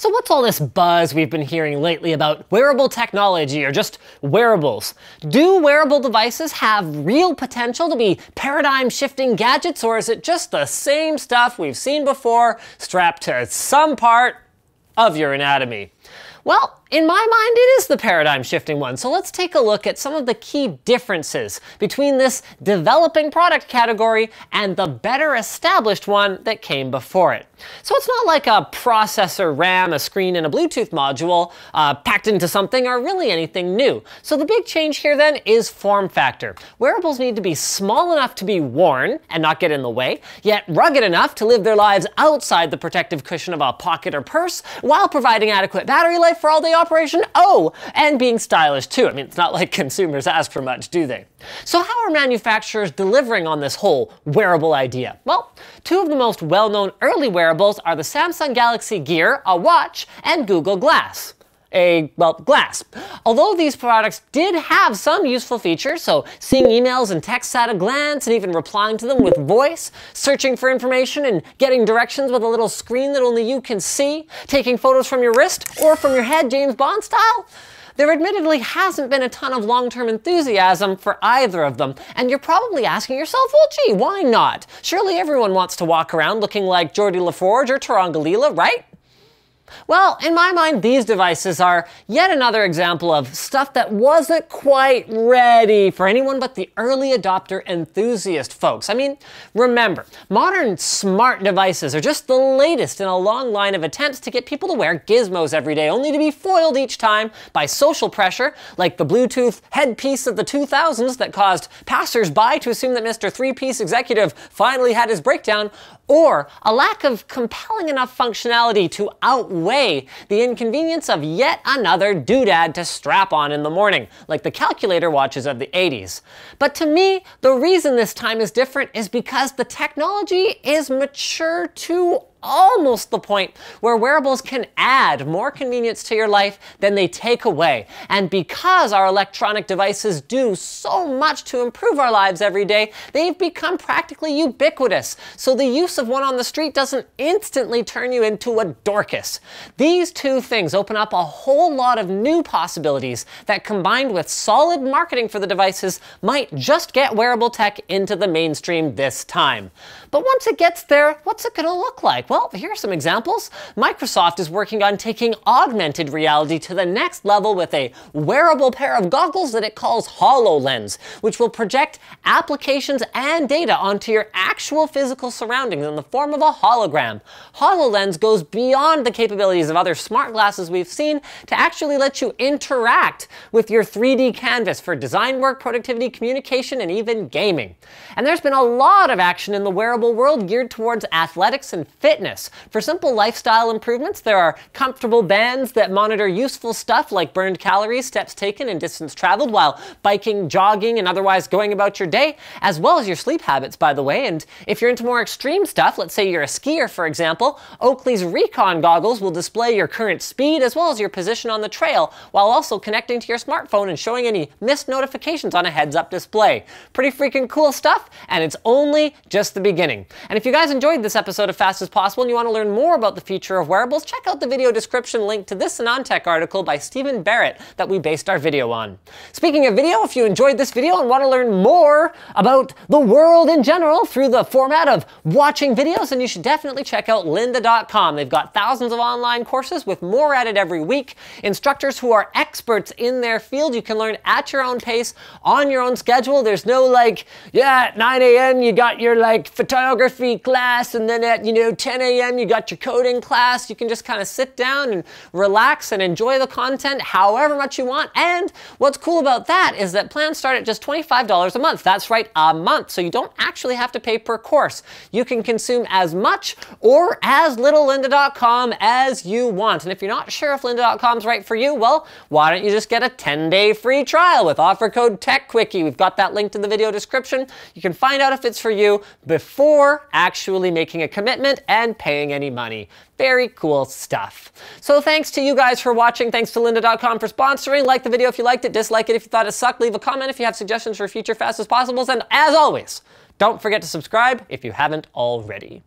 So what's all this buzz we've been hearing lately about wearable technology or just wearables? Do wearable devices have real potential to be paradigm shifting gadgets or is it just the same stuff we've seen before strapped to some part of your anatomy? Well, in my mind, it is the paradigm shifting one. So let's take a look at some of the key differences between this developing product category and the better established one that came before it. So it's not like a processor, RAM, a screen, and a Bluetooth module uh, packed into something are really anything new. So the big change here then is form factor. Wearables need to be small enough to be worn and not get in the way, yet rugged enough to live their lives outside the protective cushion of a pocket or purse, while providing adequate battery life for all day operation. Oh, and being stylish too. I mean, it's not like consumers ask for much, do they? So how are manufacturers delivering on this whole wearable idea? Well, two of the most well-known early wearables are the Samsung Galaxy Gear, a watch, and Google Glass a, well, glass. Although these products did have some useful features, so seeing emails and texts at a glance and even replying to them with voice, searching for information and getting directions with a little screen that only you can see, taking photos from your wrist or from your head James Bond style, there admittedly hasn't been a ton of long-term enthusiasm for either of them, and you're probably asking yourself, well gee, why not? Surely everyone wants to walk around looking like Geordi LaForge or Turanga Leela, right? Well, in my mind, these devices are yet another example of stuff that wasn't quite ready for anyone but the early adopter enthusiast folks. I mean, remember, modern smart devices are just the latest in a long line of attempts to get people to wear gizmos every day, only to be foiled each time by social pressure, like the Bluetooth headpiece of the 2000s that caused passers-by to assume that Mr. Three-Piece Executive finally had his breakdown, or a lack of compelling enough functionality to outweigh the inconvenience of yet another doodad to strap on in the morning, like the calculator watches of the 80s. But to me, the reason this time is different is because the technology is mature to almost the point where wearables can add more convenience to your life than they take away. And because our electronic devices do so much to improve our lives every day, they've become practically ubiquitous. So the use of one on the street doesn't instantly turn you into a Dorcas. These two things open up a whole lot of new possibilities that combined with solid marketing for the devices might just get wearable tech into the mainstream this time. But once it gets there, what's it gonna look like? Well, here are some examples. Microsoft is working on taking augmented reality to the next level with a wearable pair of goggles that it calls HoloLens, which will project applications and data onto your actual physical surroundings in the form of a hologram. HoloLens goes beyond the capabilities of other smart glasses we've seen to actually let you interact with your 3D canvas for design work, productivity, communication, and even gaming. And there's been a lot of action in the wearable world geared towards athletics and fitness. For simple lifestyle improvements, there are comfortable bands that monitor useful stuff like burned calories, steps taken, and distance traveled while biking, jogging, and otherwise going about your day, as well as your sleep habits, by the way. And if you're into more extreme stuff, let's say you're a skier, for example, Oakley's Recon goggles will display your current speed as well as your position on the trail, while also connecting to your smartphone and showing any missed notifications on a heads-up display. Pretty freaking cool stuff, and it's only just the beginning. And if you guys enjoyed this episode of Fast as Possible and you want to learn more about the future of wearables, check out the video description link to this AnandTech article by Stephen Barrett that we based our video on. Speaking of video, if you enjoyed this video and want to learn more about the world in general through the format of watching videos, then you should definitely check out lynda.com. They've got thousands of online courses with more added every week. Instructors who are experts in their field. You can learn at your own pace, on your own schedule. There's no like, yeah, at 9 a.m. you got your like photography class, and then at, you know, 10 a.m. you got your coding class. You can just kind of sit down and relax and enjoy the content however much you want. And what's cool about that is that plans start at just $25 a month. That's right, a month. So you don't actually have to pay per course. You can consume as much or as little lynda.com as you want. And if you're not sure if lynda.com is right for you, well, why don't you just get a 10-day free trial with offer code TechQuickie. We've got that linked in the video description. You can find out if it's for you before actually making a commitment and paying any money. Very cool stuff. So thanks to you guys for watching. Thanks to lynda.com for sponsoring. Like the video if you liked it. Dislike it if you thought it sucked. Leave a comment if you have suggestions for future Fast as Possibles. And as always, don't forget to subscribe if you haven't already.